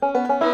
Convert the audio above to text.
Bye.